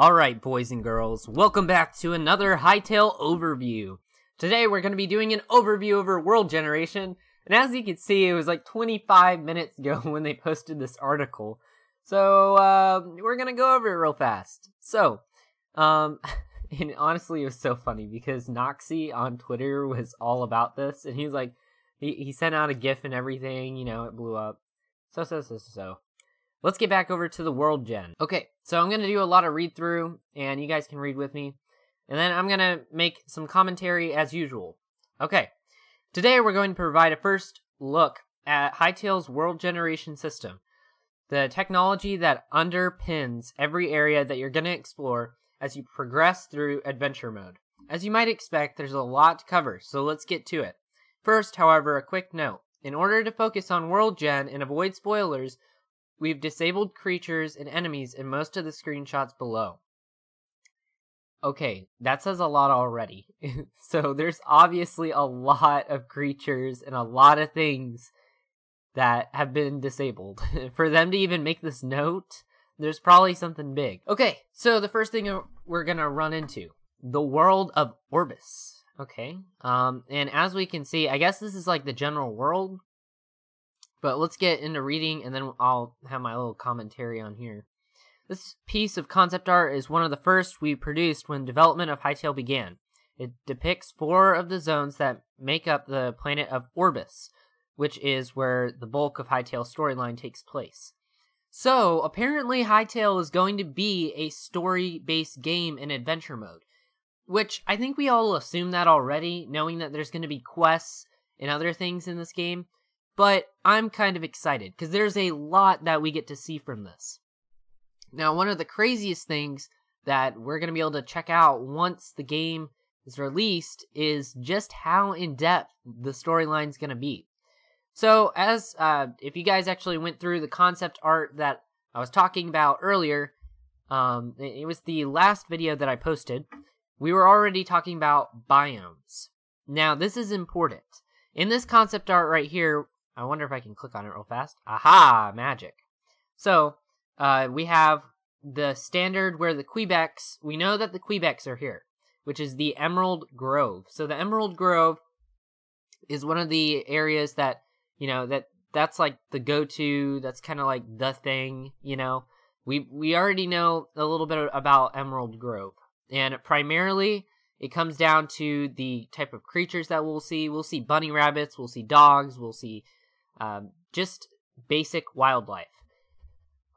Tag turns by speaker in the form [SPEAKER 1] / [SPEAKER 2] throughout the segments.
[SPEAKER 1] Alright, boys and girls, welcome back to another Hytale overview. Today we're going to be doing an overview over World Generation, and as you can see, it was like 25 minutes ago when they posted this article. So, uh, we're going to go over it real fast. So, um, and honestly, it was so funny because Noxy on Twitter was all about this, and he was like, he, he sent out a GIF and everything, you know, it blew up. So, so, so, so, so. Let's get back over to the world gen. Okay, so I'm going to do a lot of read through, and you guys can read with me. And then I'm going to make some commentary as usual. Okay, today we're going to provide a first look at Hytale's world generation system, the technology that underpins every area that you're going to explore as you progress through adventure mode. As you might expect, there's a lot to cover, so let's get to it. First, however, a quick note. In order to focus on world gen and avoid spoilers, We've disabled creatures and enemies in most of the screenshots below. Okay, that says a lot already. so there's obviously a lot of creatures and a lot of things that have been disabled. For them to even make this note, there's probably something big. Okay, so the first thing we're gonna run into, the world of Orbis. Okay, um, and as we can see, I guess this is like the general world, but let's get into reading and then I'll have my little commentary on here. This piece of concept art is one of the first we produced when development of Hytale began. It depicts four of the zones that make up the planet of Orbis, which is where the bulk of Hytale's storyline takes place. So, apparently Hytale is going to be a story-based game in adventure mode, which I think we all assume that already, knowing that there's going to be quests and other things in this game but I'm kind of excited because there's a lot that we get to see from this. Now, one of the craziest things that we're going to be able to check out once the game is released is just how in depth the storyline's going to be. So, as uh, if you guys actually went through the concept art that I was talking about earlier, um, it was the last video that I posted. We were already talking about biomes. Now, this is important. In this concept art right here, I wonder if I can click on it real fast. Aha, magic. So, uh, we have the standard where the Kweebecs, we know that the Kweebecs are here, which is the Emerald Grove. So the Emerald Grove is one of the areas that, you know, that that's like the go-to, that's kind of like the thing, you know. We we already know a little bit about Emerald Grove. And primarily it comes down to the type of creatures that we'll see. We'll see bunny rabbits, we'll see dogs, we'll see um, just basic wildlife.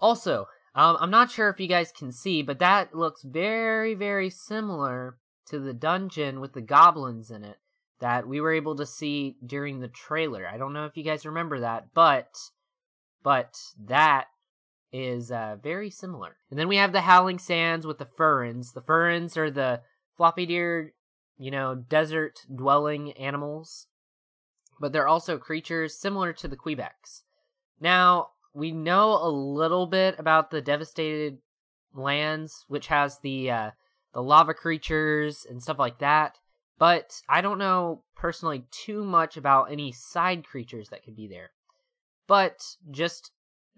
[SPEAKER 1] Also, um, I'm not sure if you guys can see, but that looks very, very similar to the dungeon with the goblins in it that we were able to see during the trailer. I don't know if you guys remember that, but but that is uh, very similar. And then we have the Howling Sands with the Ferans. The Ferans are the floppy deer, you know, desert-dwelling animals but they're also creatures similar to the Kweebecs. Now, we know a little bit about the devastated lands, which has the uh, the lava creatures and stuff like that, but I don't know personally too much about any side creatures that could be there. But just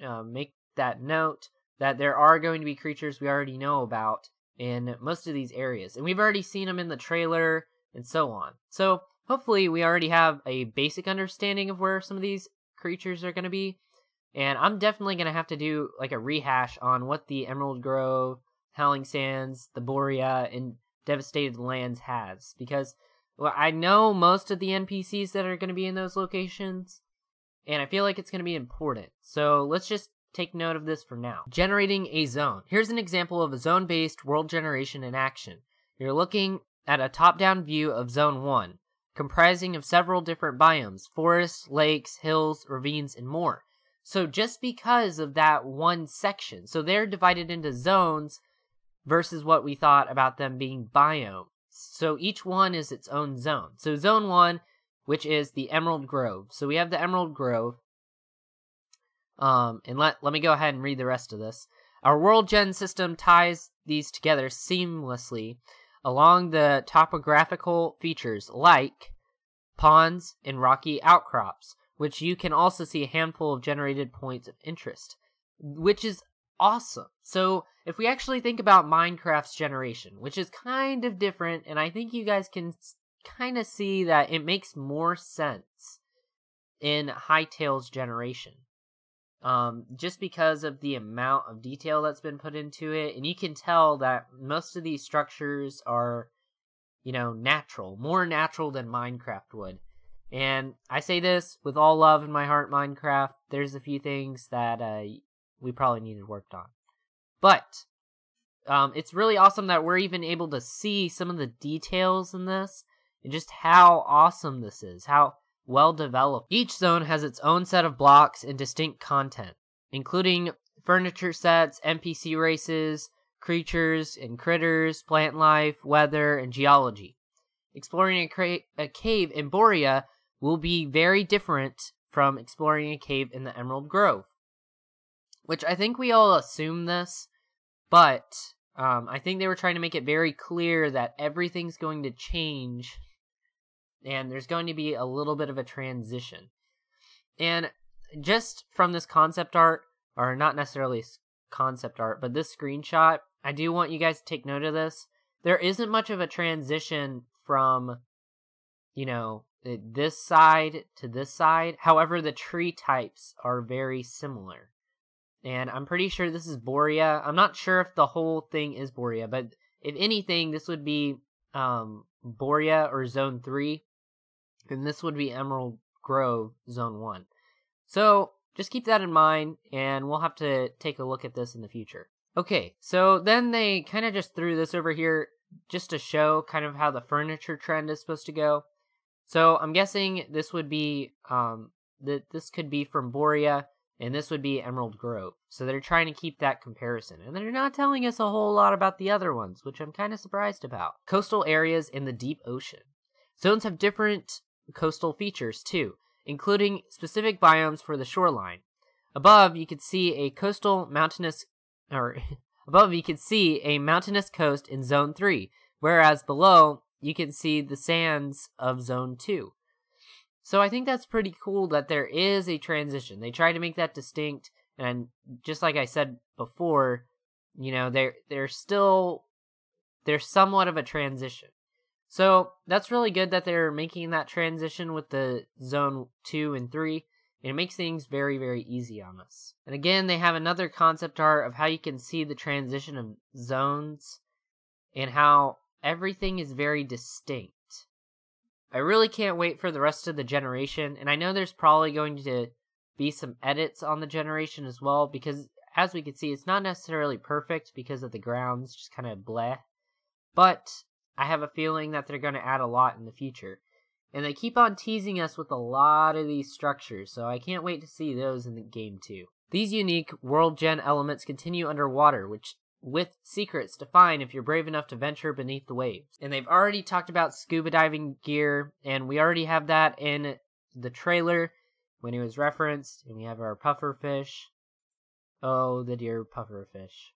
[SPEAKER 1] uh, make that note that there are going to be creatures we already know about in most of these areas, and we've already seen them in the trailer and so on. So hopefully we already have a basic understanding of where some of these creatures are going to be. And I'm definitely going to have to do like a rehash on what the Emerald Grove, Howling Sands, the Borea, and Devastated Lands has. Because well, I know most of the NPCs that are going to be in those locations. And I feel like it's going to be important. So let's just take note of this for now. Generating a zone. Here's an example of a zone-based world generation in action. You're looking at a top-down view of Zone 1 comprising of several different biomes forests, lakes, hills, ravines, and more. So just because of that one section, so they're divided into zones versus what we thought about them being biomes. So each one is its own zone. So zone one, which is the Emerald Grove. So we have the Emerald Grove. Um, and let, let me go ahead and read the rest of this. Our world gen system ties these together seamlessly along the topographical features like ponds and rocky outcrops, which you can also see a handful of generated points of interest, which is awesome. So, if we actually think about Minecraft's generation, which is kind of different, and I think you guys can kind of see that it makes more sense in Hytale's generation. Um, just because of the amount of detail that's been put into it, and you can tell that most of these structures are, you know, natural, more natural than Minecraft would. And I say this with all love in my heart, Minecraft. There's a few things that uh, we probably needed worked on. But um, it's really awesome that we're even able to see some of the details in this and just how awesome this is, how well developed. Each zone has its own set of blocks and distinct content, including furniture sets, NPC races, creatures and critters, plant life, weather, and geology. Exploring a, a cave in Borea will be very different from exploring a cave in the Emerald Grove which I think we all assume this, but um, I think they were trying to make it very clear that everything's going to change and there's going to be a little bit of a transition. And just from this concept art, or not necessarily concept art, but this screenshot, I do want you guys to take note of this. There isn't much of a transition from, you know, this side to this side. However, the tree types are very similar and I'm pretty sure this is Borea. I'm not sure if the whole thing is Borea, but if anything, this would be um, Borea or Zone 3, and this would be Emerald Grove Zone 1. So just keep that in mind, and we'll have to take a look at this in the future. Okay, so then they kind of just threw this over here just to show kind of how the furniture trend is supposed to go. So I'm guessing this would be um that this could be from Borea and this would be Emerald Grove. So they're trying to keep that comparison. And they're not telling us a whole lot about the other ones, which I'm kind of surprised about. Coastal areas in the deep ocean. Zones have different coastal features too, including specific biomes for the shoreline. Above, you could see a coastal mountainous or above you can see a mountainous coast in zone 3, whereas below you can see the sands of zone 2. So I think that's pretty cool that there is a transition. They try to make that distinct, and just like I said before, you know, they're they're still there's somewhat of a transition. So that's really good that they're making that transition with the zone two and three. And it makes things very, very easy on us. And again, they have another concept art of how you can see the transition of zones and how everything is very distinct. I really can't wait for the rest of the generation, and I know there's probably going to be some edits on the generation as well, because as we can see, it's not necessarily perfect because of the grounds, just kind of bleh. But I have a feeling that they're going to add a lot in the future. And they keep on teasing us with a lot of these structures, so I can't wait to see those in the game too. These unique world gen elements continue underwater, which with secrets to find if you're brave enough to venture beneath the waves. And they've already talked about scuba diving gear, and we already have that in the trailer when it was referenced. And we have our puffer fish. Oh, the dear puffer fish.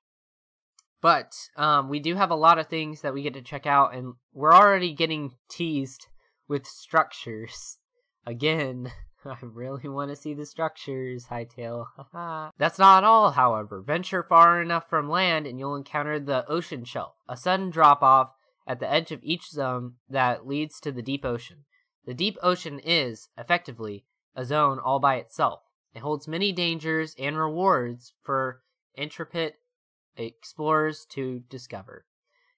[SPEAKER 1] But um, we do have a lot of things that we get to check out, and we're already getting teased with structures. Again, I really want to see the structures, Hytale. That's not all, however. Venture far enough from land and you'll encounter the ocean shelf, a sudden drop off at the edge of each zone that leads to the deep ocean. The deep ocean is, effectively, a zone all by itself. It holds many dangers and rewards for intrepid explorers to discover.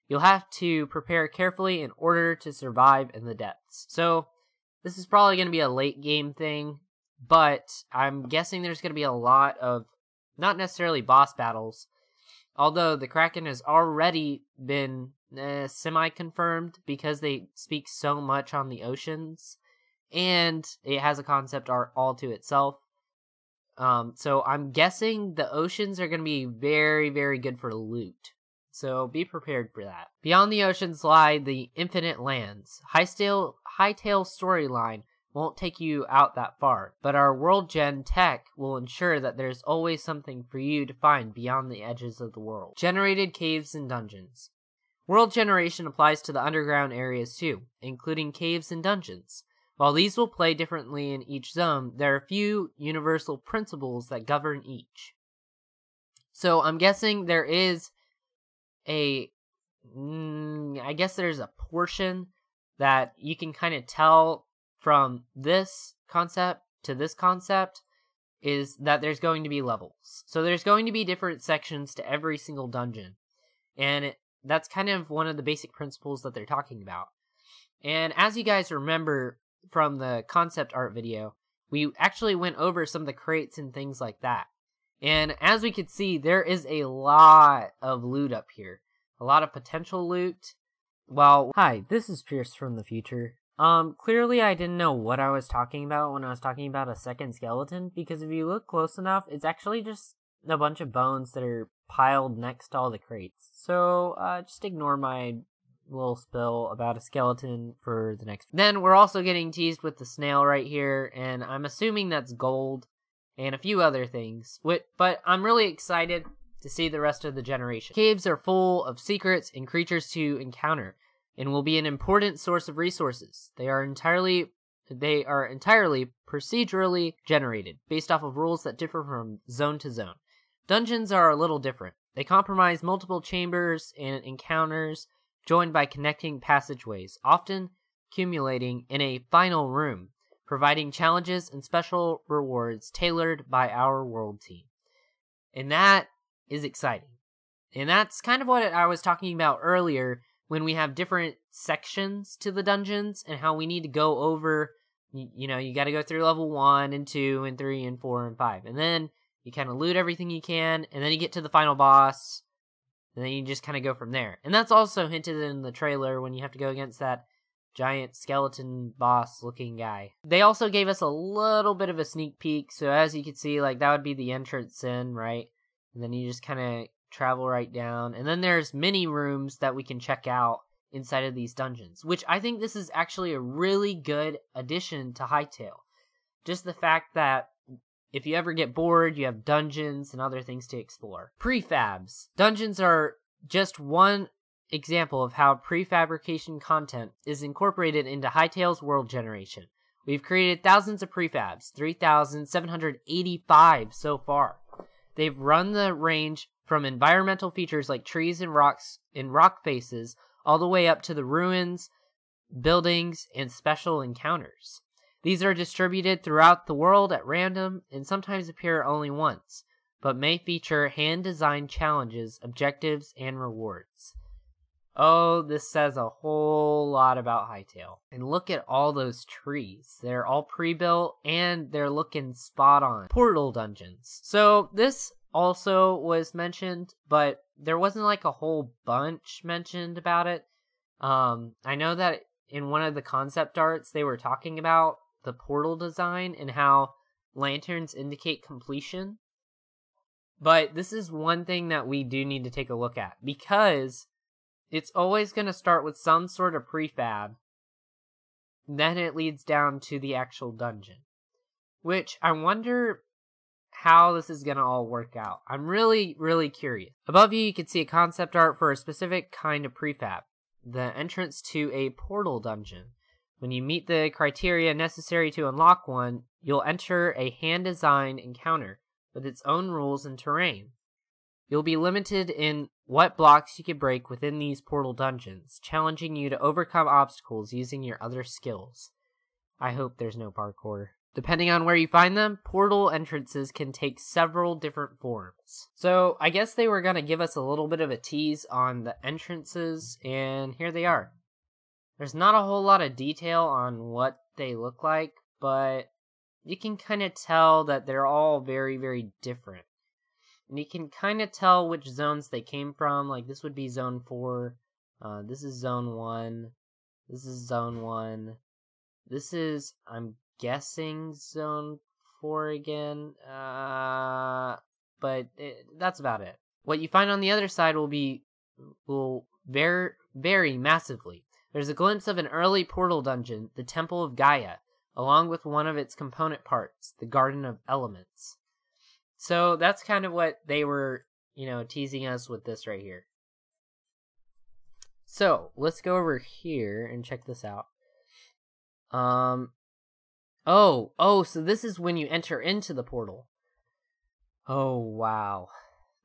[SPEAKER 1] You'll have to prepare carefully in order to survive in the depths. So, this is probably going to be a late game thing, but I'm guessing there's going to be a lot of not necessarily boss battles. Although the Kraken has already been eh, semi confirmed because they speak so much on the oceans and it has a concept art all to itself. Um, so I'm guessing the oceans are going to be very, very good for loot. So be prepared for that. Beyond the oceans lie the infinite lands. Hytale, Hytale storyline won't take you out that far, but our world gen tech will ensure that there's always something for you to find beyond the edges of the world. Generated caves and dungeons. World generation applies to the underground areas too, including caves and dungeons. While these will play differently in each zone, there are a few universal principles that govern each. So I'm guessing there is a mm, I guess there's a portion that you can kind of tell from this concept to this concept is that there's going to be levels. So there's going to be different sections to every single dungeon. And it, that's kind of one of the basic principles that they're talking about. And as you guys remember from the concept art video, we actually went over some of the crates and things like that. And as we could see, there is a lot of loot up here. A lot of potential loot. Well, hi, this is Pierce from the future. Um, clearly I didn't know what I was talking about when I was talking about a second skeleton, because if you look close enough, it's actually just a bunch of bones that are piled next to all the crates. So, uh, just ignore my little spill about a skeleton for the next. Then we're also getting teased with the snail right here, and I'm assuming that's gold and a few other things. But I'm really excited to see the rest of the generation. Caves are full of secrets and creatures to encounter and will be an important source of resources. They are entirely they are entirely procedurally generated based off of rules that differ from zone to zone. Dungeons are a little different. They comprise multiple chambers and encounters joined by connecting passageways, often accumulating in a final room, providing challenges and special rewards tailored by our world team. And that is exciting. And that's kind of what I was talking about earlier when we have different sections to the dungeons and how we need to go over you, you know you got to go through level 1 and 2 and 3 and 4 and 5 and then you kind of loot everything you can and then you get to the final boss and then you just kind of go from there and that's also hinted in the trailer when you have to go against that giant skeleton boss looking guy they also gave us a little bit of a sneak peek so as you can see like that would be the entrance in right and then you just kind of travel right down. And then there's mini rooms that we can check out inside of these dungeons, which I think this is actually a really good addition to Hytale. Just the fact that if you ever get bored, you have dungeons and other things to explore. Prefabs. Dungeons are just one example of how prefabrication content is incorporated into Hytale's world generation. We've created thousands of prefabs, 3,785 so far. They've run the range from environmental features like trees and rocks and rock faces all the way up to the ruins, buildings, and special encounters. These are distributed throughout the world at random and sometimes appear only once, but may feature hand designed challenges, objectives, and rewards. Oh, this says a whole lot about Hytale. And look at all those trees. They're all pre built and they're looking spot on. Portal dungeons. So, this also was mentioned, but there wasn't like a whole bunch mentioned about it. Um, I know that in one of the concept arts, they were talking about the portal design and how lanterns indicate completion. But this is one thing that we do need to take a look at because it's always going to start with some sort of prefab. Then it leads down to the actual dungeon. Which I wonder how this is going to all work out. I'm really, really curious. Above you, you can see a concept art for a specific kind of prefab, the entrance to a portal dungeon. When you meet the criteria necessary to unlock one, you'll enter a hand-designed encounter with its own rules and terrain. You'll be limited in what blocks you can break within these portal dungeons, challenging you to overcome obstacles using your other skills. I hope there's no parkour. Depending on where you find them, portal entrances can take several different forms. So I guess they were going to give us a little bit of a tease on the entrances, and here they are. There's not a whole lot of detail on what they look like, but you can kind of tell that they're all very, very different. And you can kind of tell which zones they came from. Like this would be zone 4. Uh, this is zone 1. This is zone 1. This is, I'm guessing Zone 4 again. Uh, but it, that's about it. What you find on the other side will be will vary, vary massively. There's a glimpse of an early portal dungeon, the Temple of Gaia, along with one of its component parts, the Garden of Elements. So that's kind of what they were, you know, teasing us with this right here. So let's go over here and check this out. Um, Oh, oh, so this is when you enter into the portal. Oh, wow.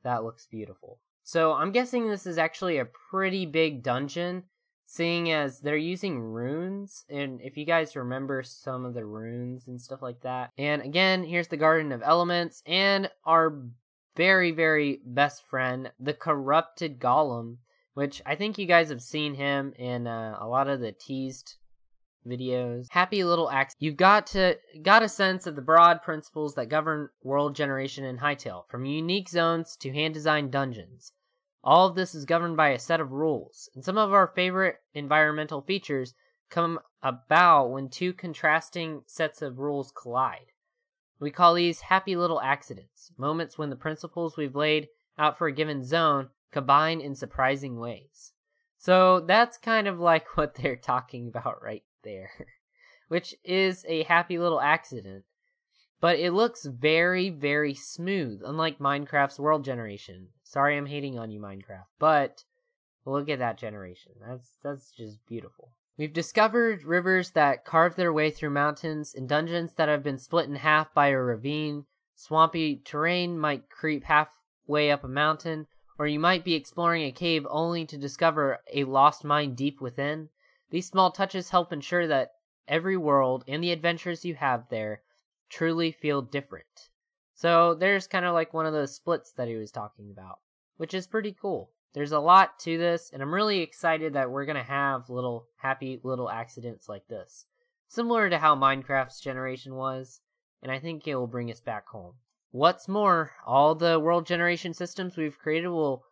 [SPEAKER 1] that looks beautiful. So I'm guessing this is actually a pretty big dungeon, seeing as they're using runes. And if you guys remember some of the runes and stuff like that. And again, here's the Garden of Elements and our very, very best friend, the Corrupted Golem, which I think you guys have seen him in uh, a lot of the teased videos. Happy little acts. You've got to got a sense of the broad principles that govern world generation in Hytale from unique zones to hand-designed dungeons. All of this is governed by a set of rules, and some of our favorite environmental features come about when two contrasting sets of rules collide. We call these happy little accidents, moments when the principles we've laid out for a given zone combine in surprising ways. So that's kind of like what they're talking about right there, which is a happy little accident. But it looks very, very smooth, unlike Minecraft's world generation. Sorry I'm hating on you, Minecraft, but look at that generation. That's that's just beautiful. We've discovered rivers that carve their way through mountains and dungeons that have been split in half by a ravine. Swampy terrain might creep halfway up a mountain, or you might be exploring a cave only to discover a lost mine deep within. These small touches help ensure that every world and the adventures you have there truly feel different. So there's kind of like one of those splits that he was talking about, which is pretty cool. There's a lot to this, and I'm really excited that we're going to have little happy little accidents like this. Similar to how Minecraft's generation was, and I think it will bring us back home. What's more, all the world generation systems we've created will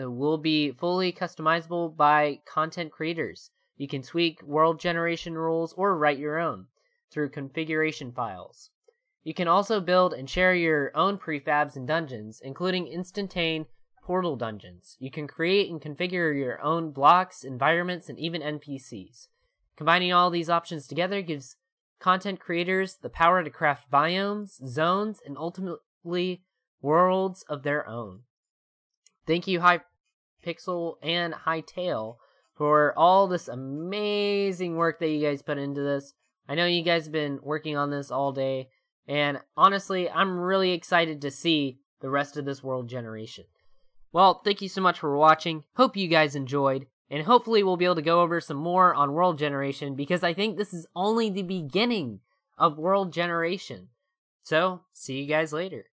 [SPEAKER 1] uh, will be fully customizable by content creators. You can tweak world generation rules or write your own through configuration files. You can also build and share your own prefabs and dungeons, including instantane portal dungeons. You can create and configure your own blocks, environments, and even NPCs. Combining all these options together gives content creators the power to craft biomes, zones, and ultimately worlds of their own. Thank you, Hypixel and Hytale, for all this amazing work that you guys put into this. I know you guys have been working on this all day, and honestly, I'm really excited to see the rest of this world generation. Well, thank you so much for watching. Hope you guys enjoyed, and hopefully we'll be able to go over some more on world generation because I think this is only the beginning of world generation. So, see you guys later.